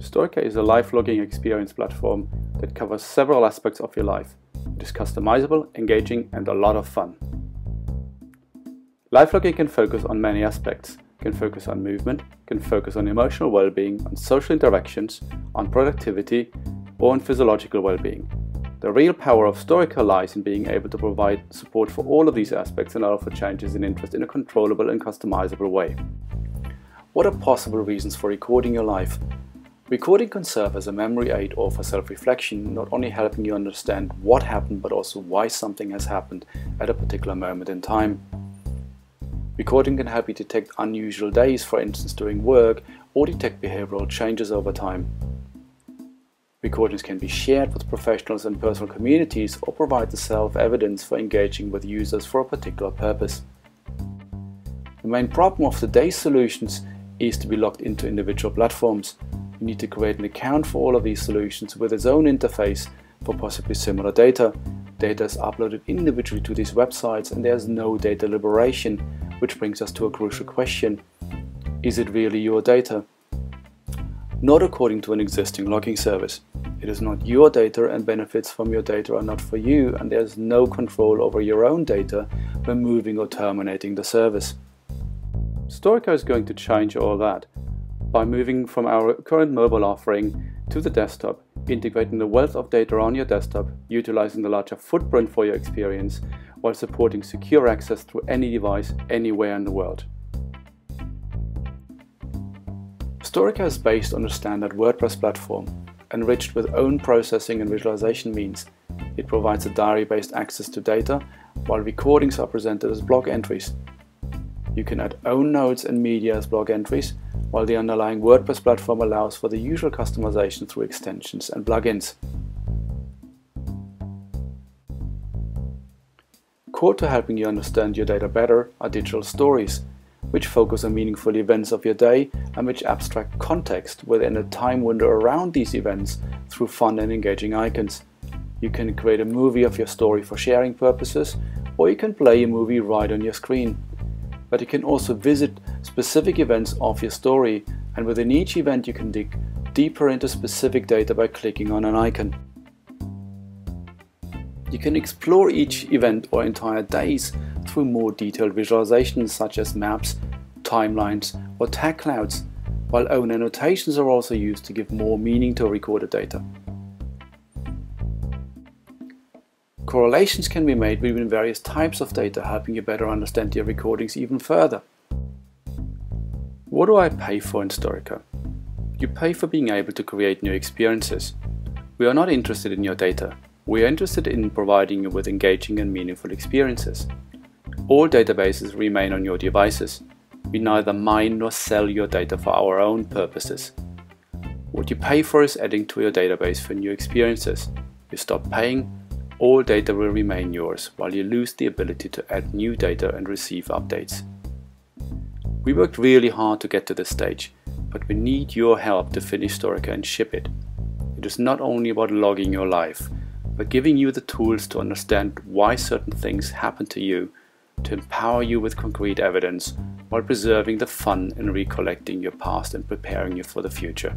Storica is a life logging experience platform that covers several aspects of your life. It is customizable, engaging and a lot of fun. Life logging can focus on many aspects, can focus on movement, can focus on emotional well-being, on social interactions, on productivity or on physiological well-being. The real power of Storica lies in being able to provide support for all of these aspects and allow for changes in interest in a controllable and customizable way. What are possible reasons for recording your life? Recording can serve as a memory aid or for self-reflection, not only helping you understand what happened but also why something has happened at a particular moment in time. Recording can help you detect unusual days, for instance during work, or detect behavioral changes over time. Recordings can be shared with professionals and personal communities or provide the self-evidence for engaging with users for a particular purpose. The main problem of today's solutions is to be locked into individual platforms. You need to create an account for all of these solutions with its own interface for possibly similar data. Data is uploaded individually to these websites and there's no data liberation, which brings us to a crucial question. Is it really your data? Not according to an existing logging service. It is not your data and benefits from your data are not for you and there's no control over your own data when moving or terminating the service. Storica is going to change all that by moving from our current mobile offering to the desktop, integrating the wealth of data on your desktop, utilizing the larger footprint for your experience, while supporting secure access through any device anywhere in the world. Storica is based on a standard WordPress platform enriched with own processing and visualization means. It provides a diary-based access to data, while recordings are presented as blog entries. You can add own notes and media as blog entries, while the underlying WordPress platform allows for the usual customization through extensions and plugins. Core to helping you understand your data better are digital stories, which focus on meaningful events of your day and which abstract context within a time window around these events through fun and engaging icons. You can create a movie of your story for sharing purposes, or you can play a movie right on your screen. But you can also visit specific events of your story, and within each event you can dig deeper into specific data by clicking on an icon. You can explore each event or entire days through more detailed visualizations such as maps, timelines or tag clouds, while own annotations are also used to give more meaning to recorded data. Correlations can be made between various types of data helping you better understand your recordings even further. What do I pay for in Storica? You pay for being able to create new experiences. We are not interested in your data. We are interested in providing you with engaging and meaningful experiences. All databases remain on your devices. We neither mine nor sell your data for our own purposes. What you pay for is adding to your database for new experiences. You stop paying, all data will remain yours, while you lose the ability to add new data and receive updates. We worked really hard to get to this stage, but we need your help to finish Storica and ship it. It is not only about logging your life, but giving you the tools to understand why certain things happen to you to empower you with concrete evidence while preserving the fun in recollecting your past and preparing you for the future.